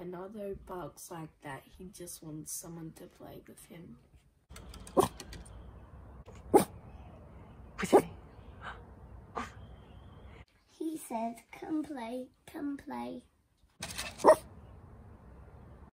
When other barks like that, he just wants someone to play with him. He said, come play, come play.